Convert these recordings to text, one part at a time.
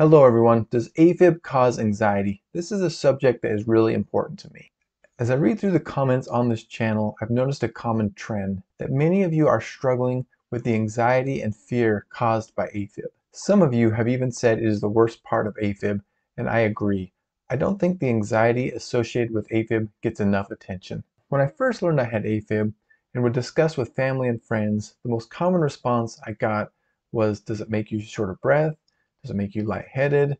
Hello everyone. Does AFib cause anxiety? This is a subject that is really important to me. As I read through the comments on this channel, I've noticed a common trend that many of you are struggling with the anxiety and fear caused by AFib. Some of you have even said it is the worst part of AFib, and I agree. I don't think the anxiety associated with AFib gets enough attention. When I first learned I had AFib and would discuss with family and friends, the most common response I got was, does it make you short of breath? Does it make you lightheaded?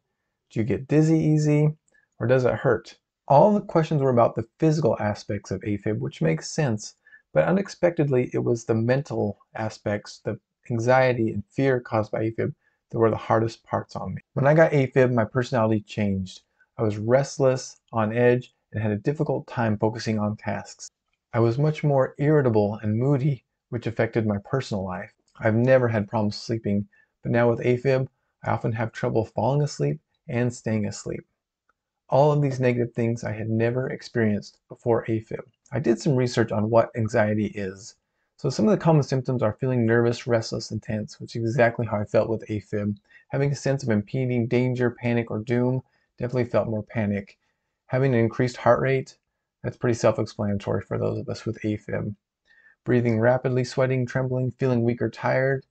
Do you get dizzy easy? Or does it hurt? All the questions were about the physical aspects of AFib, which makes sense, but unexpectedly it was the mental aspects, the anxiety and fear caused by AFib that were the hardest parts on me. When I got AFib, my personality changed. I was restless, on edge, and had a difficult time focusing on tasks. I was much more irritable and moody, which affected my personal life. I've never had problems sleeping, but now with AFib, I often have trouble falling asleep and staying asleep. All of these negative things I had never experienced before AFib. I did some research on what anxiety is. So some of the common symptoms are feeling nervous, restless, and tense, which is exactly how I felt with AFib. Having a sense of impending danger, panic, or doom, definitely felt more panic. Having an increased heart rate, that's pretty self-explanatory for those of us with AFib. Breathing rapidly, sweating, trembling, feeling weak or tired,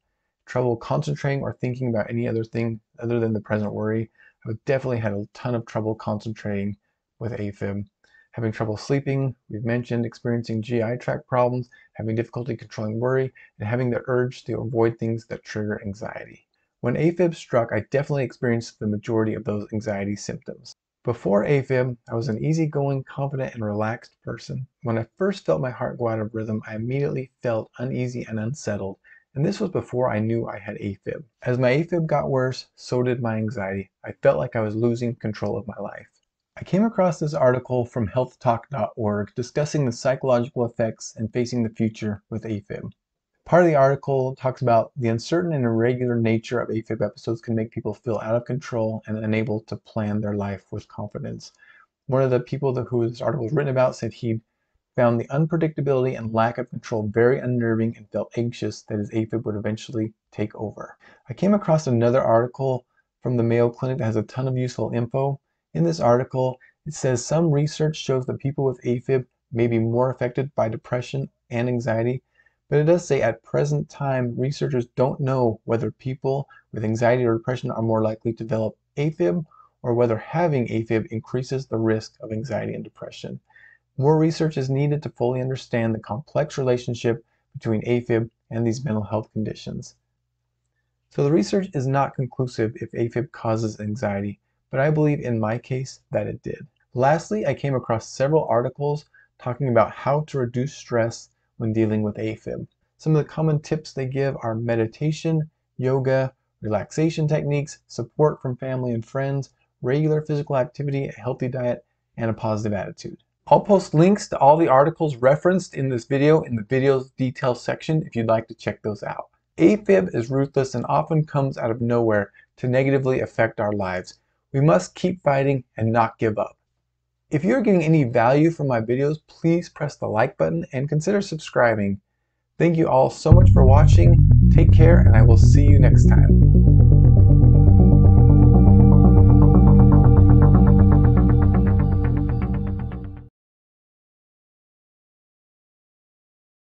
trouble concentrating or thinking about any other thing other than the present worry. I've definitely had a ton of trouble concentrating with AFib. Having trouble sleeping, we've mentioned experiencing GI tract problems, having difficulty controlling worry, and having the urge to avoid things that trigger anxiety. When AFib struck, I definitely experienced the majority of those anxiety symptoms. Before AFib, I was an easygoing, confident, and relaxed person. When I first felt my heart go out of rhythm, I immediately felt uneasy and unsettled, and this was before I knew I had AFib. As my AFib got worse, so did my anxiety. I felt like I was losing control of my life. I came across this article from healthtalk.org discussing the psychological effects and facing the future with AFib. Part of the article talks about the uncertain and irregular nature of AFib episodes can make people feel out of control and unable to plan their life with confidence. One of the people who this article was written about said he found the unpredictability and lack of control very unnerving and felt anxious that his AFib would eventually take over. I came across another article from the Mayo Clinic that has a ton of useful info. In this article, it says some research shows that people with AFib may be more affected by depression and anxiety, but it does say at present time, researchers don't know whether people with anxiety or depression are more likely to develop AFib or whether having AFib increases the risk of anxiety and depression. More research is needed to fully understand the complex relationship between AFib and these mental health conditions. So the research is not conclusive if AFib causes anxiety, but I believe in my case that it did. Lastly, I came across several articles talking about how to reduce stress when dealing with AFib. Some of the common tips they give are meditation, yoga, relaxation techniques, support from family and friends, regular physical activity, a healthy diet, and a positive attitude. I'll post links to all the articles referenced in this video in the video's details section if you'd like to check those out. AFib is ruthless and often comes out of nowhere to negatively affect our lives. We must keep fighting and not give up. If you're getting any value from my videos, please press the like button and consider subscribing. Thank you all so much for watching. Take care and I will see you next time.